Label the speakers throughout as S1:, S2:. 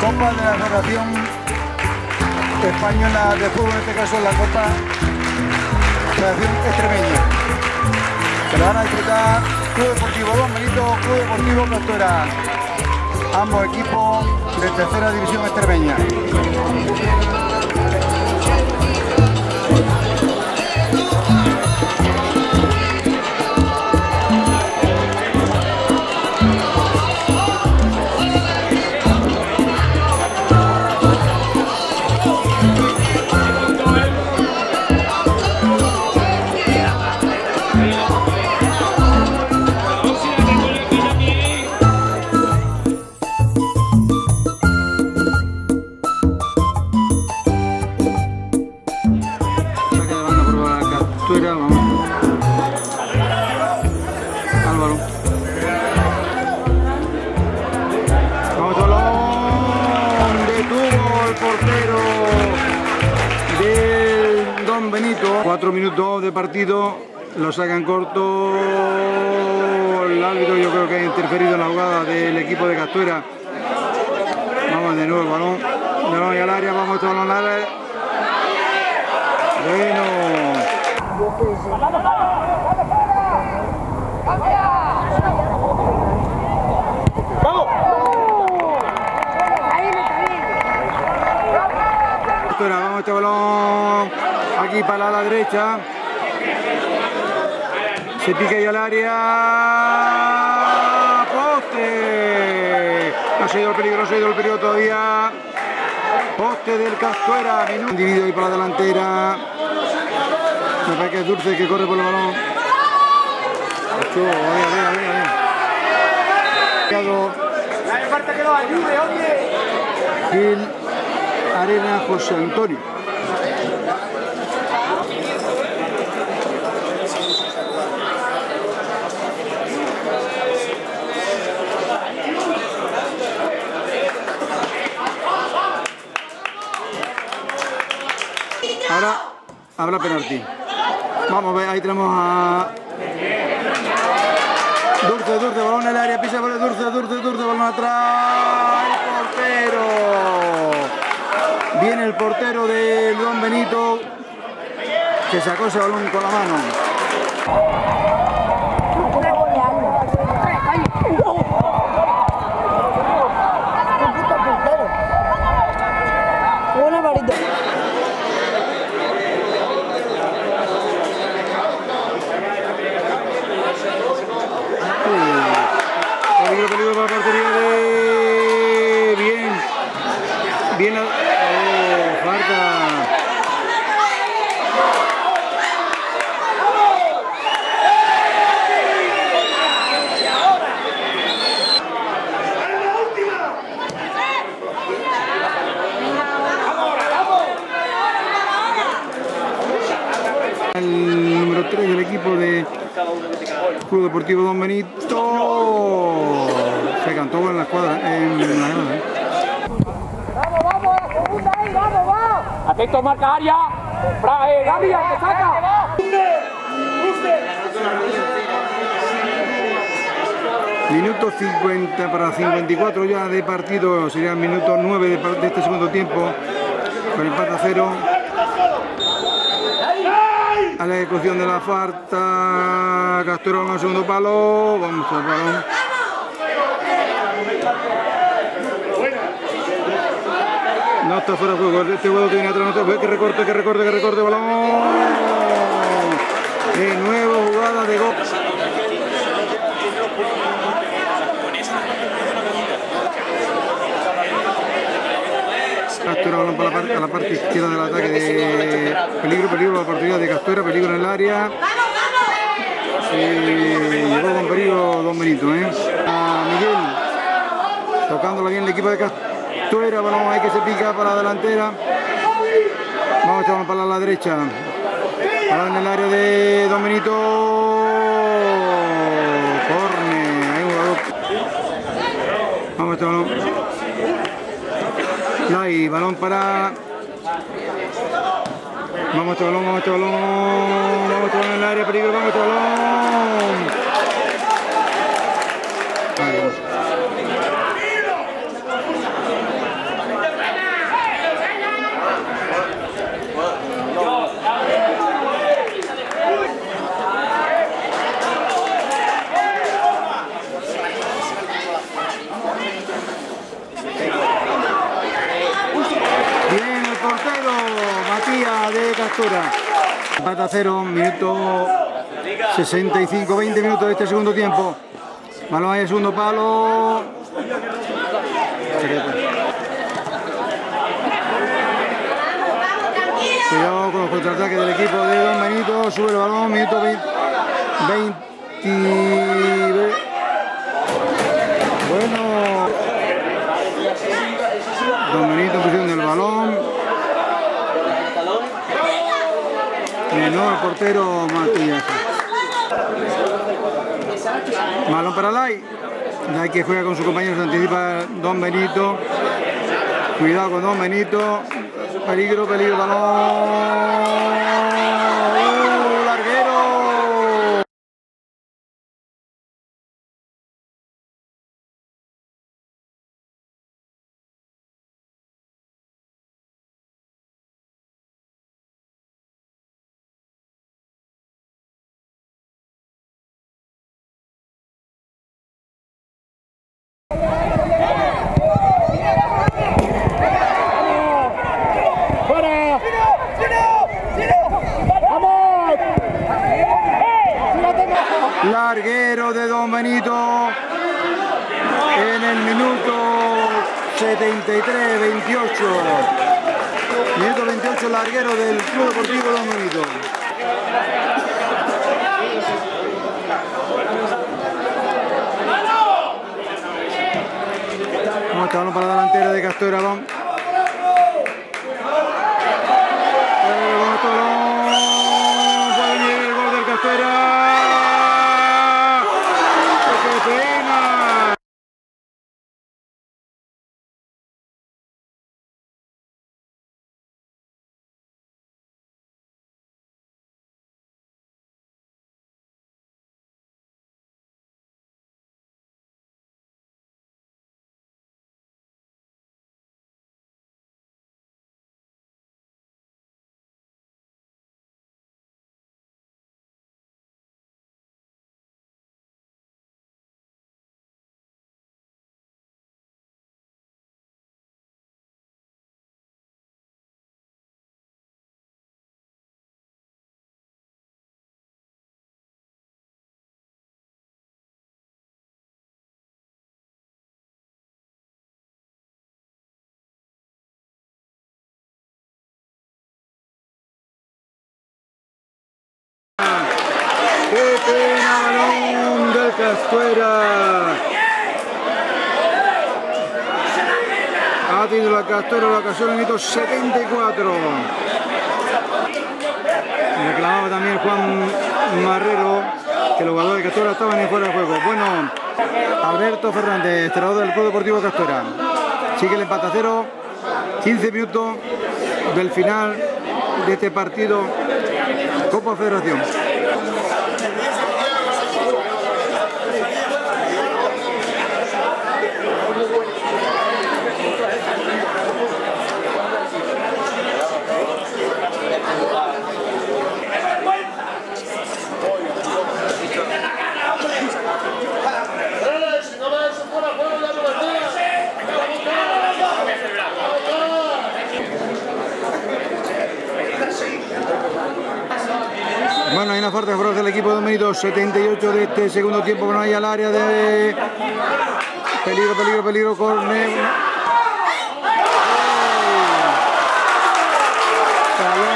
S1: Copa de la Federación Española de Fútbol, en este caso la Copa Federación Extremeña. Se la van a disfrutar Club Deportivo Don Benito, Club Deportivo Castora. Ambos equipos de tercera división extremeña.
S2: Benito. Cuatro minutos de partido. Lo sacan corto. El árbitro yo creo que ha interferido en la jugada del equipo de Castuera. Vamos de nuevo balón. De nuevo al área. Vamos balón al área. Bueno. Espera, vamos este balón aquí para la derecha. Se pica ahí al área. Poste. No ha ido el peligro, no ha ido el peligro todavía. Poste del Castuera. Individuo ahí por la delantera. Me parece que es Dulce que corre por el balón. Venga. Gil Arena José Antonio. Habrá penalti. Vamos a ver, ahí tenemos a Dulce, Dulce, balón en el área, pisa el Dulce, Dulce, Dulce, balón atrás, el portero. Viene el portero del Don Benito que sacó ese balón con la mano.
S3: Una varita.
S2: Peligro, peligro para la portería de... Bien. Bien. Oh, falta. El número 3 del equipo de Club Deportivo Don Benito. Se cantó en la escuadra, en la grada. ¿eh?
S4: Atento, marca área. Bra eh, Gaby, que saca.
S2: Minuto 50 para 54 ya de partido, sería el minuto 9 de, par- de este segundo tiempo, con empate a cero. La ejecución de la falta, Castro en el segundo palo, vamos al balón. No está fuera de juego, este juego que viene atrás, no está- que recorte, que recorte, que recorte, balón. De nuevo jugada de gol. A la parte izquierda del ataque de peligro, peligro la oportunidad de Castura, peligro en el área. Eh, llegó con peligro Don Benito, ¿eh? A Miguel, tocándola bien el equipo de Castura, balón ahí que se pica para la delantera. Vamos a echar para la derecha. Balón en el área de Don Benito. Corne, hay un jugador. Vamos a este no, balón para... Vamos este balón, vamos este balón, vamos este balón en el área, peligro, vamos este balón. Vale. Castura. Empate a cero, minuto 65, 20 minutos de este segundo tiempo. Balón ahí, el segundo palo. Cuidado con los contraataques del equipo de Don Benito. Sube el balón, minuto 20. 20 bueno. Don Benito en posición balón. El portero Matías. Balón para Lai. Lai que juega con su compañero, se anticipa Don Benito. Cuidado con Don Benito. Peligro, peligro, balón. ¡Uh, larguero!
S4: ¡Fuera! ¡Vamos!
S2: Larguero de Don Benito en el minuto 73, 28. Minuto 28, larguero del Club Deportivo Don Benito. Vamos a para la delantera de Castora. Vamos. ¡Qué pena, balón del Castuera! Ha tenido la Castuera la ocasión en minuto 74. Reclamaba también Juan Marrero que los jugadores de Castuera estaban en fuera de juego. Bueno, Alberto Fernández, entrenador del Club Deportivo Castuera. Sigue el empate a cero. 15 minutos del final de este partido Copa Federación. Bueno, hay una de favor del equipo de Domenico, 78 de este segundo tiempo, que no hay al área de peligro, peligro, peligro, corner. Salón.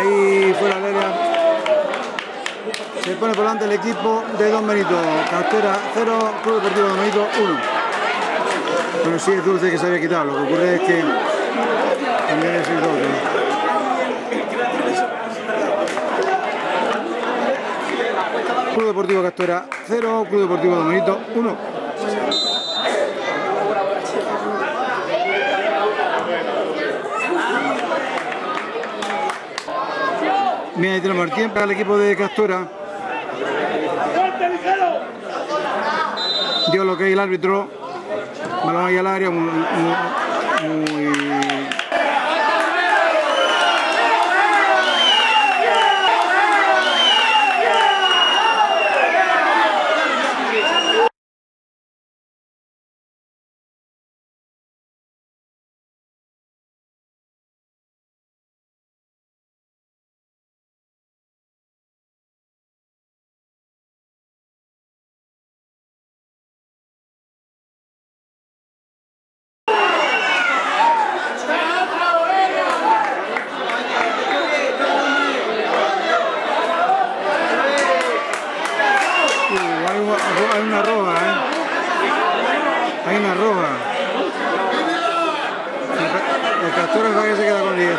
S2: Se pone por delante el equipo de Don Benito. Castera 0, Club Deportivo Don Benito 1. Bueno, sí es dulce que se había quitado. Lo que ocurre es que también es el doble. Club Deportivo Castora 0, Club Deportivo Don Benito 1. Bien, ahí tenemos el tiempo al equipo de Castora. Dio lo que es el árbitro. Balón ahí al área. Muy, muy- muy- Hay, una- roja, ¿eh? Hay una roja. El, el que se queda con 10.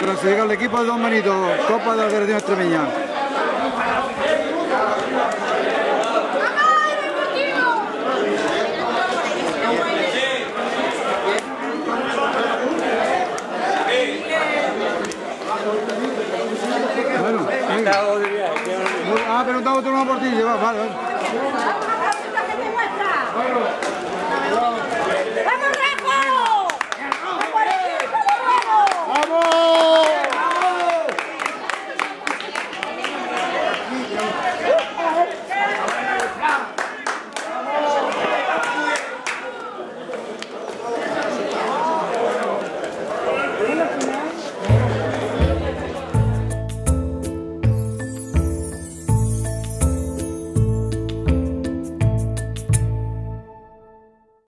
S2: Clasifica el equipo de Don Benito, Copa de la Federación Extremeña.